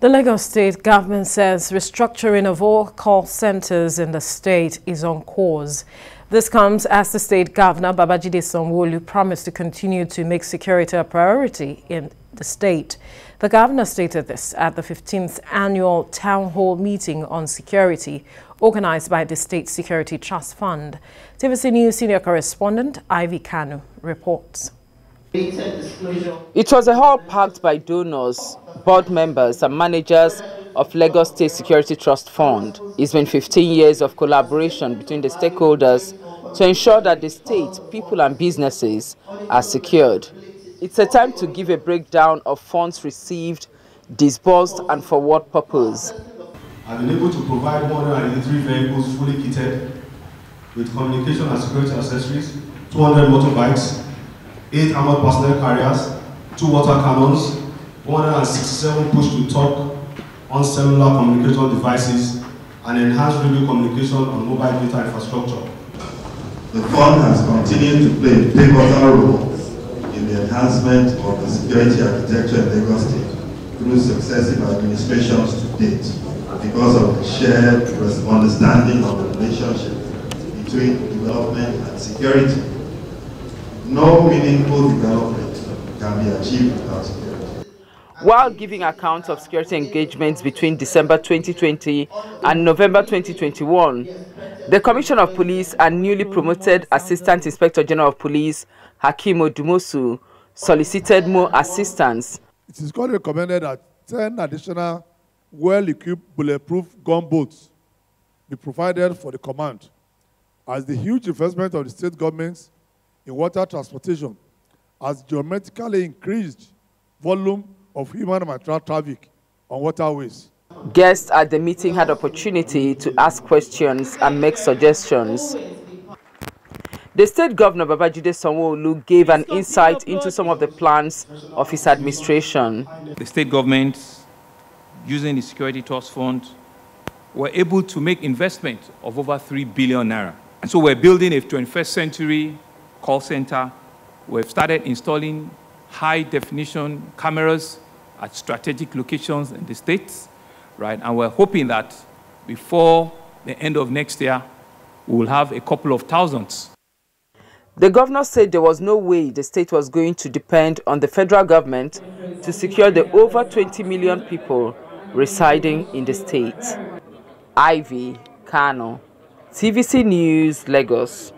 The Lagos State government says restructuring of all call centers in the state is on course. This comes as the state governor, Babajide Sanwo-Olu, promised to continue to make security a priority in the state. The governor stated this at the 15th annual town hall meeting on security organized by the State Security Trust Fund. TVC News senior correspondent Ivy Kanu reports. It was a hall packed by donors, board members and managers of Lagos State Security Trust Fund. It's been 15 years of collaboration between the stakeholders to ensure that the state, people and businesses are secured. It's a time to give a breakdown of funds received, disbursed and for what purpose. I've been able to provide 183 vehicles fully kitted with communication and security accessories, 200 motorbikes, eight armored personnel carriers, two water cannons, 167 push-to-talk on cellular communication devices, and enhanced radio communication on mobile data infrastructure. The fund has continued to play a pivotal role in the enhancement of the security architecture in Lagos State through successive administrations to date because of the shared understanding of the relationship between development and security no meaningful development can be achieved without security. While giving accounts of security engagements between December 2020 and November 2021, the Commissioner of Police and newly promoted Assistant Inspector General of Police, Hakeem Odumosu, solicited more assistance. It is God recommended that 10 additional well-equipped bulletproof gunboats be provided for the command, as the huge investment of the state governments in water transportation has dramatically increased volume of human and material traffic on waterways. Guests at the meeting had opportunity to ask questions and make suggestions. The state governor Babajide Sanwo-Olu gave an insight into some of the plans of his administration. The state government, using the Security Trust Fund, were able to make investment of over 3 billion naira. And so we're building a 21st century call center. We've started installing high definition cameras at strategic locations in the states, right? And we're hoping that before the end of next year, we will have a couple of thousands. The governor said there was no way the state was going to depend on the federal government to secure the over 20 million people residing in the state. Ivy Kanu, TVC News, Lagos.